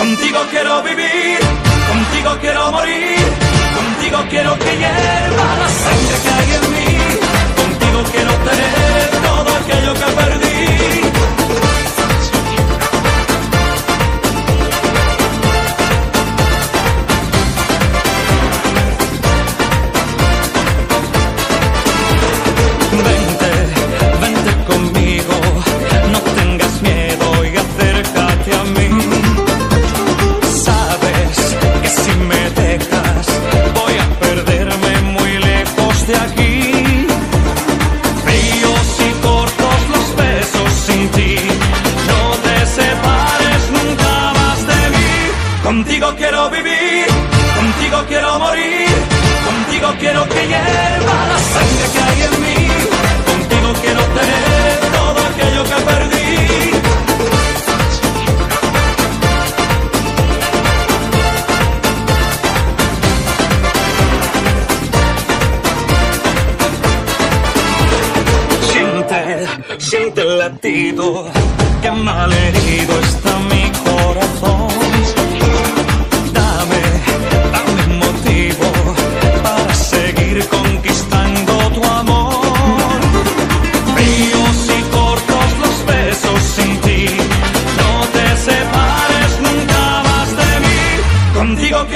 Contigo quiero vivir, contigo quiero morir, contigo quiero que Contigo quiero morir, contigo quiero que hierva la sangre que hay en mí. Contigo quiero tener todo aquello que perdí. siente el latido que malherido está mi corazón.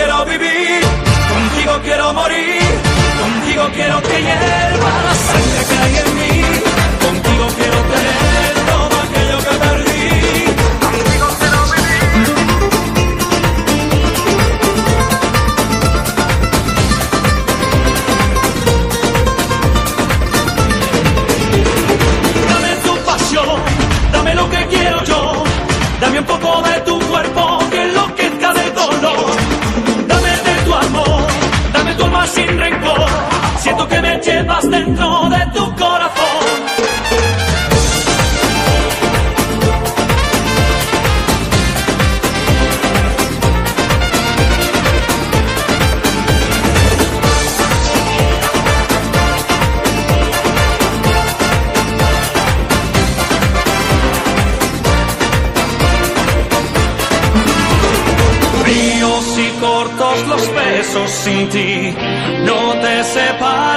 quiero vivir, contigo quiero morir, contigo quiero que hierva la sangre. dentro de tu corazón. Y cortos los besos sin ti, no te separas